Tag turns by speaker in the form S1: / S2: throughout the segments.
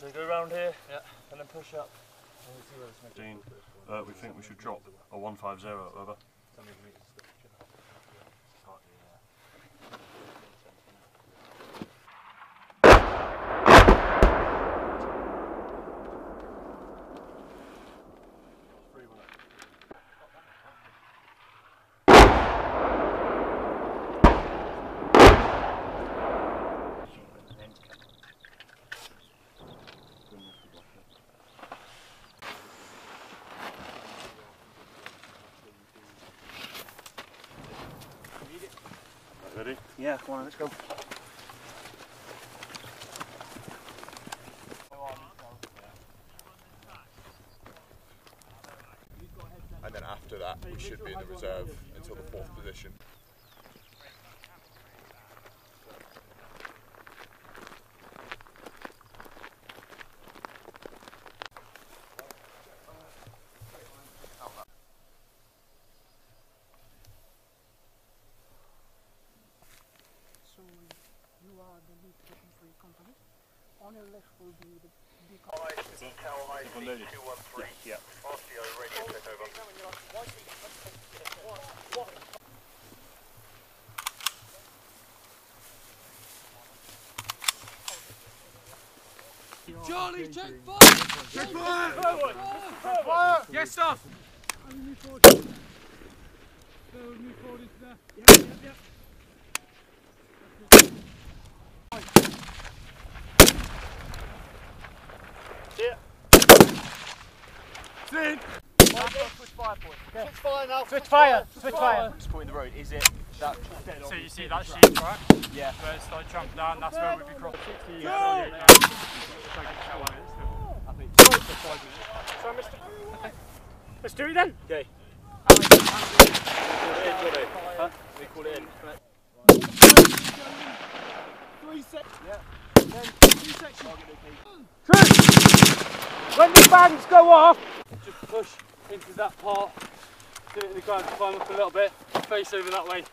S1: So go around here yeah. and then push up.
S2: Dean, uh, we think we should drop a 150 over.
S1: Yeah, come on, let's go.
S3: and then after that we should be in the reserve until the fourth position.
S4: On your left will be the beacon.
S2: Yeah.
S5: Charlie, check fire! Check fire! Yes, sir!
S4: Move forward. Move forward there. Yep, yep, yep.
S1: Switch fire! Switch fire!
S6: Switch This point in the road, is it that
S5: So you see that sheep, right?
S6: Yeah.
S5: Where it's like jumped down, that's where we'd be crossing. 60,
S1: Let's do it then!
S6: Okay.
S1: Huh?
S6: We call it in.
S4: Three sec.
S1: When the bangs go off, just push into that part, do it in the ground, climb up a little bit, face over that way.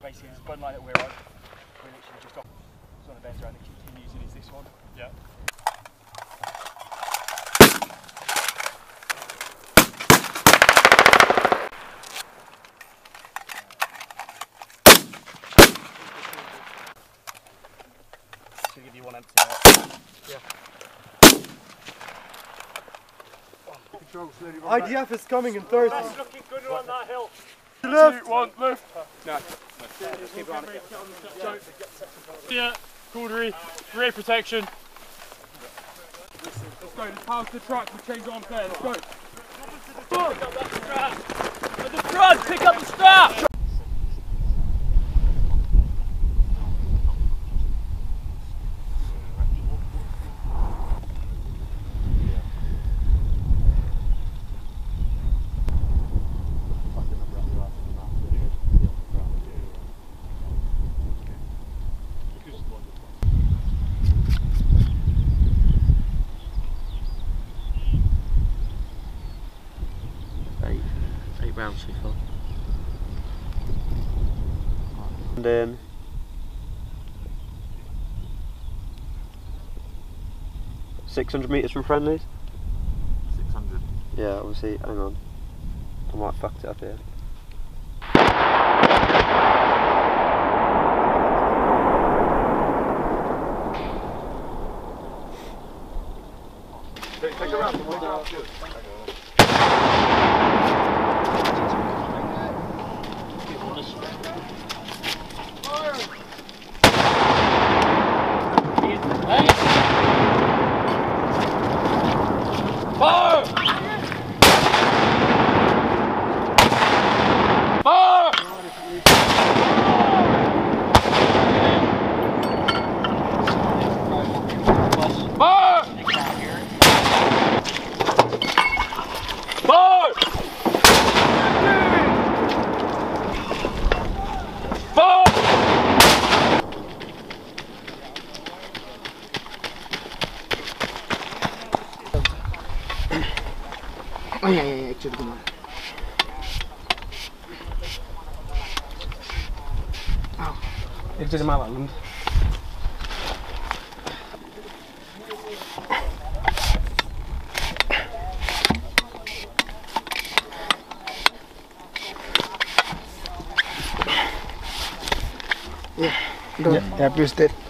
S1: Basically, the bud line that we're on, we're literally just off. It's on the bend around, it continues and it's this one.
S5: Yeah.
S1: Should give you one empty there.
S7: IDF is coming in Thursday.
S1: That's looking good on that hill.
S7: Left.
S2: One, left.
S5: Yeah, Cordery, rear protection. Let's go, let's power the truck, we'll change arms there, let's go.
S1: At the front, pick up the strap!
S8: Eight rounds so far. And then six hundred meters from friendlies.
S3: 600.
S8: Yeah, obviously. Hang on, I might have fucked it up here.
S3: Take a round. Take a round.
S9: Jedziemy Maland. Yeah, yeah, yeah, used it.